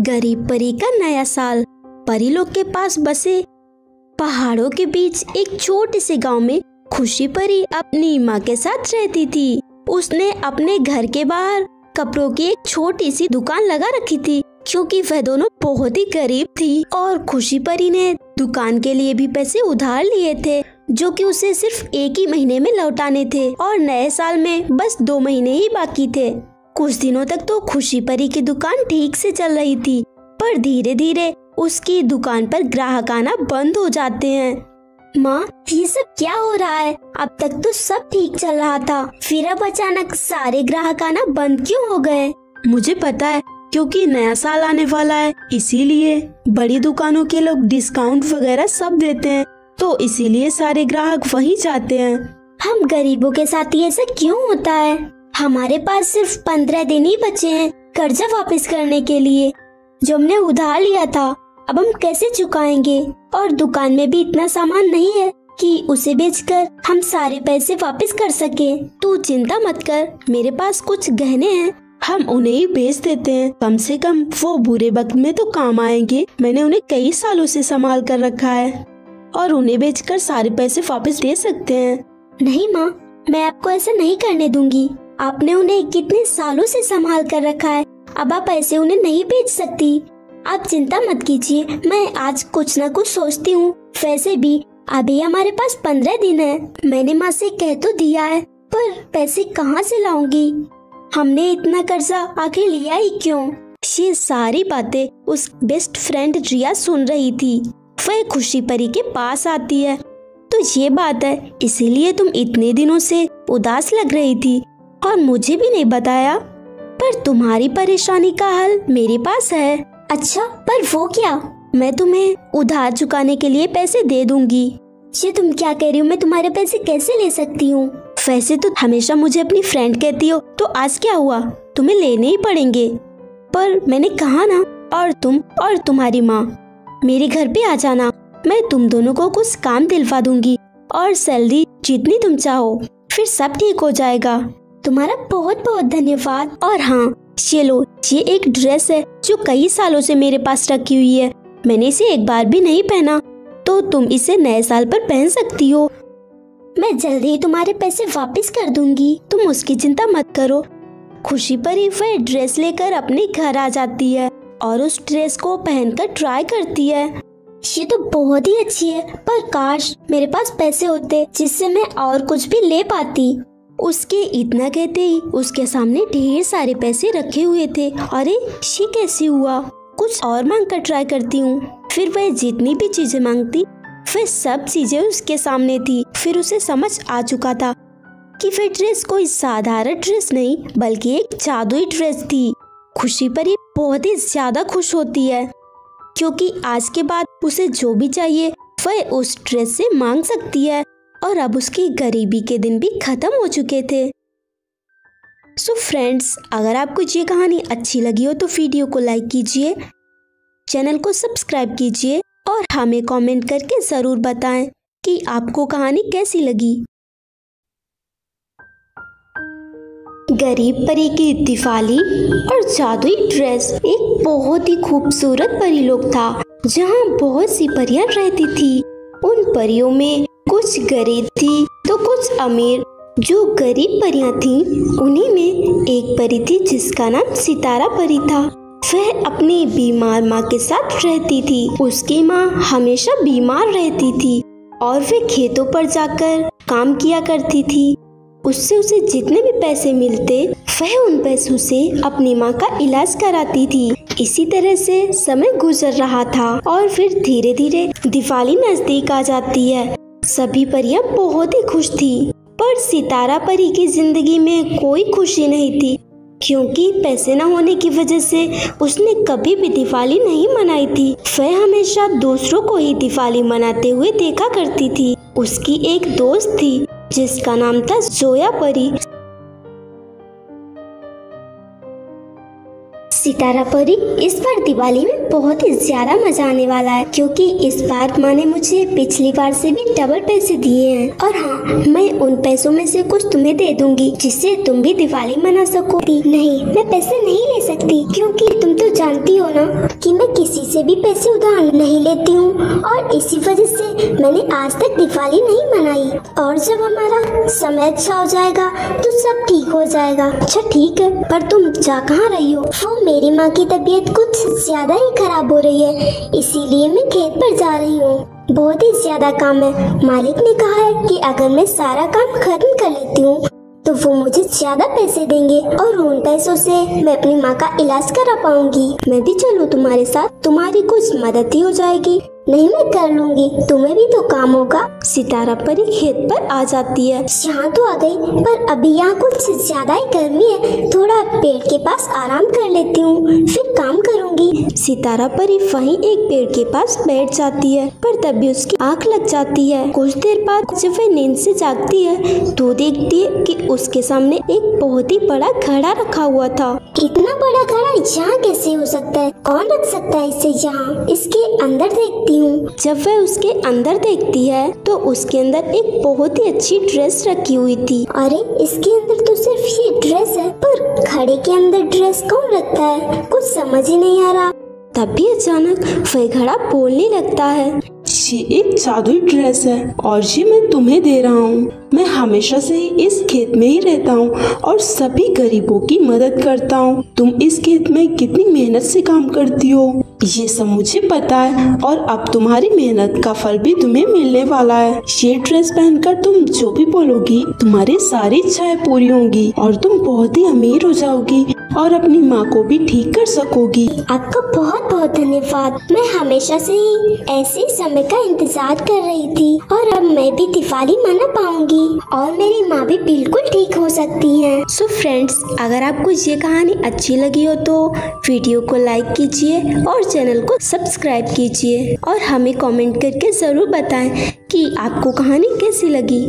गरीब परी का नया साल। परी लोग के पास बसे। पहाड़ों के बीच एक छोटे से गाँव में खुशी परी अपनी माँ के साथ रहती थी। उसने अपने घर के बाहर कपड़ों की एक छोटी सी दुकान लगा रखी थी, क्योंकि वह दोनों बहुत ही गरीब थी और खुशी परी ने दुकान के लिए भी पैसे उधार लिए थे, जो कि उसे सिर्फ़ एक ही महीने में लौटाने थे और नए साल में बस दो महीने ही बाकी थे। कुछ दिनों तक तो खुशी परी की दुकान ठीक से चल रही थी, पर धीरे धीरे उसकी दुकान पर ग्राहक आना बंद हो जाते हैं। माँ, ये सब क्या हो रहा है? अब तक तो सब ठीक चल रहा था, फिर अब अचानक सारे ग्राहक आना बंद क्यों हो गए? मुझे पता है, क्योंकि नया साल आने वाला है, इसीलिए बड़ी दुकानों के लोग डिस्काउंट वगैरह सब देते हैं तो इसीलिए सारे ग्राहक वही जाते हैं। हम गरीबों के साथ ही ऐसा क्यों होता है? हमारे पास सिर्फ़ पंद्रह दिन ही बचे हैं कर्जा वापस करने के लिए। जो हमने उधार लिया था, अब हम कैसे चुकाएँगे? और दुकान में भी इतना सामान नहीं है कि उसे बेचकर हम सारे पैसे वापस कर सके। तू चिंता मत कर, मेरे पास कुछ गहने हैं। हम उन्हें ही बेच देते हैं। कम से कम वो बुरे वक्त में तो काम आएँगे। मैंने उन्हें कई सालों से संभाल कर रखा है। और उन्हें बेचकर सारे पैसे वापस दे सकते हैं। नहीं माँ, मैं आपको ऐसा नहीं करने दूँगी। आपने उन्हें कितने सालों से संभाल कर रखा है? अब आप ऐसे उन्हें नहीं बेच सकती। आप चिंता मत कीजिए, मैं आज कुछ न कुछ सोचती हूँ। वैसे भी, अभी हमारे पास पंद्रह दिन है। मैंने माँ से कह तो दिया है, पर पैसे कहाँ से लाऊँगी? हमने इतना कर्जा आखिर लिया ही क्यों? ये सारी बातें उस बेस्ट फ्रेंड रिया सुन रही थी। वह खुशी परी के पास आती है। तो ये बात है, इसीलिए तुम इतने दिनों से उदास लग रही थी। और मुझे भी नहीं बताया। पर तुम्हारी परेशानी का हल मेरे पास है। अच्छा पर वो क्या? मैं तुम्हें उधार चुकाने के लिए पैसे दे दूँगी। ये तुम क्या कह रही हो? मैं तुम्हारे पैसे कैसे ले सकती हूँ? वैसे तो हमेशा मुझे अपनी फ्रेंड कहती हो तो आज क्या हुआ? तुम्हें लेने ही पड़ेंगे। पर मैंने कहा ना, और तुम और तुम्हारी माँ। मेरे घर पे आ जाना। मैं तुम दोनों को कुछ काम दिलवा दूँगी। और सैलरी जितनी तुम चाहो, फिर सब ठीक हो जाएगा। तुम्हारा बहुत बहुत धन्यवाद। और हाँ ये लो ये एक ड्रेस है जो कई सालों से मेरे पास रखी हुई है। मैंने इसे एक बार भी नहीं पहना। तो तुम इसे नए साल पर पहन सकती हो। मैं जल्दी ही तुम्हारे पैसे वापस कर दूँगी। तुम उसकी चिंता मत करो। खुशी पर ही वह ड्रेस लेकर अपने घर आ जाती है और उस ड्रेस को पहनकर ट्राई करती है। ये तो बहुत ही अच्छी है। पर काश मेरे पास पैसे होते जिससे मैं और कुछ भी ले पाती। उसके इतना कहते ही उसके सामने ढेर सारे पैसे रखे हुए थे। अरे, ये कैसे हुआ? कुछ और मांग कर ट्राई करती हूँ। फिर वह जितनी भी चीज़ें मांगती, फिर सब चीज़ें उसके सामने थी। फिर उसे समझ आ चुका था कि फिर ड्रेस कोई साधारण ड्रेस नहीं, बल्कि एक जादुई ड्रेस थी। खुशी पर ही बहुत ही ज़्यादा खुश होती है, क्योंकि आज के बाद उसे जो भी चाहिए, वह उस ड्रेस से मांग सकती है। और अब उसकी गरीबी के दिन भी खत्म हो चुके थे। सो so फ्रेंड्स अगर आपको ये कहानी अच्छी लगी हो तो वीडियो को लाइक कीजिए, चैनल को सब्सक्राइब कीजिए और हमें कमेंट करके ज़रूर बताएँ कि आपको कहानी कैसी लगी। गरीब परी की दिवाली और जादुई ड्रेस एक बहुत ही खूबसूरत परी लोग था, जहाँ बहुत सी परियाँ रहती थी। उन परियों में कुछ गरीब थी तो कुछ अमीर। जो गरीब परियाँ थीं, उन्हीं में एक परी थी जिसका नाम सितारा परी था। वह अपनी बीमार माँ के साथ रहती थी। उसकी माँ हमेशा बीमार रहती थी और वह खेतों पर जाकर काम किया करती थी। उससे उसे जितने भी पैसे मिलते वह उन पैसों से अपनी माँ का इलाज कराती थी। इसी तरह से समय गुजर रहा था और फिर धीरे धीरे दिवाली नज़दीक आ जाती है। सभी परियाँ बहुत ही खुश थी, पर सितारा परी की ज़िंदगी में कोई खुशी नहीं थी, क्योंकि पैसे न होने की वजह से उसने कभी भी दिवाली नहीं मनाई थी। वह हमेशा दूसरों को ही दिवाली मनाते हुए देखा करती थी। उसकी एक दोस्त थी, जिसका नाम था जोया परी। सितारा परी इस बार दिवाली में बहुत ही ज़्यादा मज़ा आने वाला है, क्योंकि इस बार माँ ने मुझे पिछली बार से भी डबल पैसे दिए हैं। और हाँ मैं उन पैसों में से कुछ तुम्हें दे दूँगी, जिससे तुम भी दिवाली मना सकोगी नहीं, मैं पैसे नहीं ले सकती, क्योंकि तुम तो जानती हो ना कि मैं किसी से भी पैसे उधार नहीं लेती हूँ। और इसी वजह से मैंने आज तक दिवाली नहीं मनाई। और जब हमारा समय अच्छा हो जाएगा तो सब ठीक हो जाएगा। अच्छा ठीक है, पर तुम जा कहाँ रही हो? वो मेरी माँ की तबीयत कुछ ज़्यादा ही खराब हो रही है, इसीलिए मैं खेत पर जा रही हूँ। बहुत ही ज़्यादा काम है। मालिक ने कहा है कि अगर मैं सारा काम खत्म कर लेती हूँ तो वो मुझे ज़्यादा पैसे देंगे और उन पैसों से मैं अपनी माँ का इलाज करा पाऊँगी। मैं भी चलूँ तुम्हारे साथ। तुम्हारी कुछ मदद ही हो जाएगी। नहीं, मैं कर लूँगी। तुम्हें भी तो काम होगा। सितारा परी खेत पर आ जाती है। यहाँ तो आ गई, पर अभी यहाँ कुछ ज़्यादा ही गर्मी है। थोड़ा पेड़ के पास आराम कर लेती हूँ। फिर काम करूँगी। सितारा परी वहीं एक पेड़ के पास बैठ जाती है, पर तभी उसकी आँख लग जाती है। कुछ देर बाद जब वह नींद से जागती है तो देखती है कि उसके सामने एक बहुत ही बड़ा घड़ा रखा हुआ था। इतना बड़ा घड़ा यहाँ कैसे हो सकता है? कौन रख सकता है इसे यहाँ? इसके अंदर देखती हूँ। जब वह उसके अंदर देखती है तो उसके अंदर एक बहुत ही अच्छी ड्रेस रखी हुई थी। अरे, इसके अंदर तो सिर्फ़ ये ड्रेस है, पर घड़े के अंदर ड्रेस कौन रखता है? कुछ समझ ही नहीं आ रहा। तभी अचानक वह घड़ा बोलने लगता है, ये एक जादुई ड्रेस है, और ये मैं तुम्हें दे रहा हूँ। मैं हमेशा से ही इस खेत में ही रहता हूँ, और सभी गरीबों की मदद करता हूँ। तुम इस खेत में कितनी मेहनत से काम करती हो? ये सब मुझे पता है और अब तुम्हारी मेहनत का फल भी तुम्हें मिलने वाला है। ये ड्रेस पहनकर तुम जो भी बोलोगी, तुम्हारी सारी इच्छाएँ पूरी होंगी और तुम बहुत ही अमीर हो जाओगी। और अपनी माँ को भी ठीक कर सकोगी। आपका बहुत बहुत धन्यवाद। मैं हमेशा से ही ऐसे समय का इंतज़ार कर रही थी और अब मैं भी दिवाली मना पाऊँगी और मेरी माँ भी बिल्कुल ठीक हो सकती है। सो फ्रेंड्स अगर आपको ये कहानी अच्छी लगी हो तो वीडियो को लाइक कीजिए और चैनल को सब्सक्राइब कीजिए और हमें कमेंट करके ज़रूर बताएँ कि आपको कहानी कैसी लगी।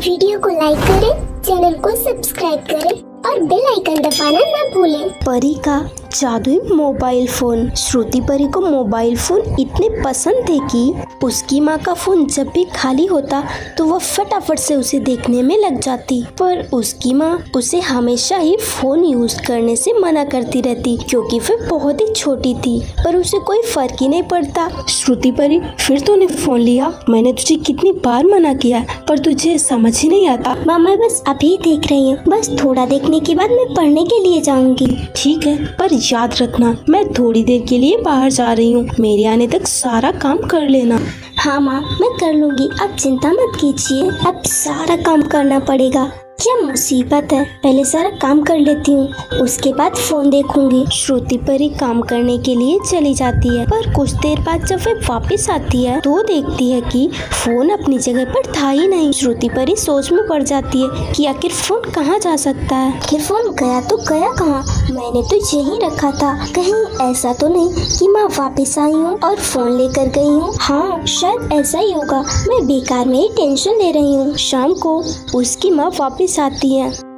वीडियो को लाइक करें चैनल को सब्सक्राइब करें। और बेल आइकन दबाना न भूलें। परी का जादुई मोबाइल फ़ोन। श्रुति परी को मोबाइल फ़ोन इतने पसंद थे कि उसकी माँ का फ़ोन जब भी खाली होता तो वह फटाफट से उसे देखने में लग जाती। पर उसकी माँ उसे हमेशा ही फ़ोन यूज़ करने से मना करती रहती क्योंकि वह बहुत ही छोटी थी। पर उसे कोई फ़र्क ही नहीं पड़ता। श्रुति परी फिर तूने फ़ोन लिया? मैंने तुझे कितनी बार मना किया पर तुझे समझ ही नहीं आता। माँ मैं बस अभी देख रही हूँ। बस थोड़ा देखने के बाद मैं पढ़ने के लिए जाऊँगी। ठीक है पर याद रखना मैं थोड़ी देर के लिए बाहर जा रही हूँ। मेरे आने तक सारा काम कर लेना। हाँ माँ मैं कर लूँगी। आप चिंता मत कीजिए अब सारा काम करना पड़ेगा। क्या मुसीबत है? पहले सारा काम कर लेती हूँ। उसके बाद फ़ोन देखूँगी। श्रुति परी काम करने के लिए चली जाती है। पर कुछ देर बाद जब वह वापस आती है तो देखती है कि फ़ोन अपनी जगह पर था ही नहीं। श्रुति परी सोच में पड़ जाती है कि आखिर फ़ोन कहाँ जा सकता है? आखिर फ़ोन गया तो गया कहाँ? मैंने तो यही रखा था। कहीं ऐसा तो नहीं कि मैं वापस आई हूँ और फ़ोन लेकर गई हूँ। हाँ शायद ऐसा ही होगा। मैं बेकार में ही टेंशन ले रही हूँ। शाम को उसकी माँ वापस आती है।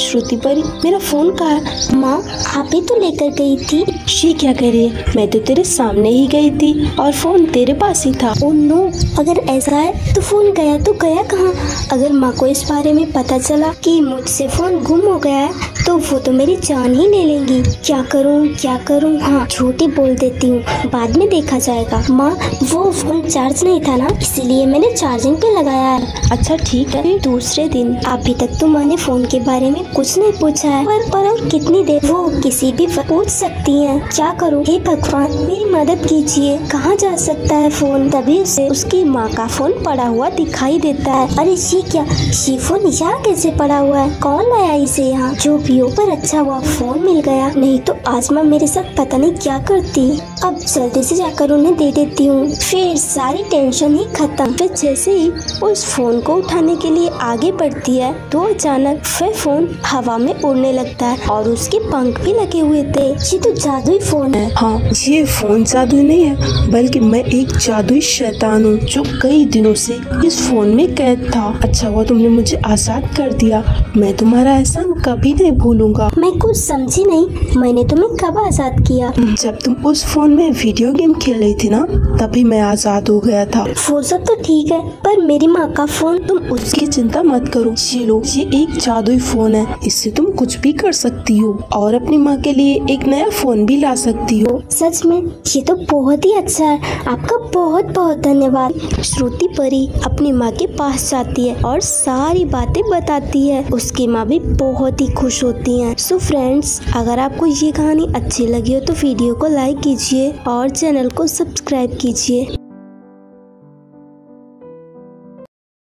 श्रुति परी मेरा फ़ोन कहा माँ आप ही तो लेकर गई थी। ये क्या कह रही है? मैं तो तेरे सामने ही गई थी और फ़ोन तेरे पास ही था। ओ नो, अगर ऐसा है तो फ़ोन गया तो गया कहाँ? अगर माँ को इस बारे में पता चला कि मुझसे फ़ोन गुम हो गया है तो वो तो मेरी जान ही ले लेंगी। क्या करूँ क्या करूँ? हाँ झूठी बोल देती हूँ। बाद में देखा जाएगा। माँ, वो फ़ोन चार्ज नहीं था ना, इसीलिए मैंने चार्जिंग पे लगाया है। अच्छा ठीक है। दूसरे दिन, अभी तक तो मैंने फ़ोन के बारे में कुछ नहीं पूछा है। पर पर और कितनी देर वो किसी भी पूछ सकती है। क्या करूँ? हे भगवान, मेरी मदद कीजिए। कहाँ जा सकता है फ़ोन? तभी उसे उसकी माँ का फ़ोन पड़ा हुआ दिखाई देता है। अरे ये क्या? ये फ़ोन यहाँ कैसे पड़ा हुआ है? कौन लाया इसे यहाँ? जो भी हो, पर अच्छा हुआ, फ़ोन मिल गया। नहीं तो आज माँ मेरे साथ पता नहीं क्या करती। अब जल्दी से जाकर उन्हें दे देती हूँ। फिर सारी टेंशन ही खत्म। फिर जैसे ही उस फ़ोन को उठाने के लिए आगे बढ़ती है तो अचानक वह फ़ोन हवा में उड़ने लगता है और उसके पंख भी लगे हुए थे। ये तो जादुई फ़ोन है। हाँ ये फ़ोन जादुई नहीं है बल्कि मैं एक जादुई शैतान हूँ जो कई दिनों से इस फ़ोन में कैद था। अच्छा हुआ तुमने मुझे आज़ाद कर दिया। मैं तुम्हारा एहसान कभी नहीं भूलूँगा। मैं कुछ समझी नहीं। मैंने तुम्हें कब आज़ाद किया? जब तुम उस फ़ोन में वीडियो गेम खेल रही थी ना तभी मैं आज़ाद हो गया था। वो सब तो ठीक है पर मेरी माँ का फ़ोन तुम उसकी चिंता मत करो। ये लो ये एक जादुई फ़ोन है। इससे तुम कुछ भी कर सकती हो और अपनी माँ के लिए एक नया फ़ोन भी ला सकती हो। सच में ये तो बहुत ही अच्छा है। आपका बहुत बहुत धन्यवाद। श्रुति परी अपनी माँ के पास जाती है और सारी बातें बताती है। उसकी माँ भी बहुत ही खुश होती है। सो फ्रेंड्स अगर आपको ये कहानी अच्छी लगी हो तो वीडियो को लाइक कीजिए और चैनल को सब्सक्राइब कीजिए।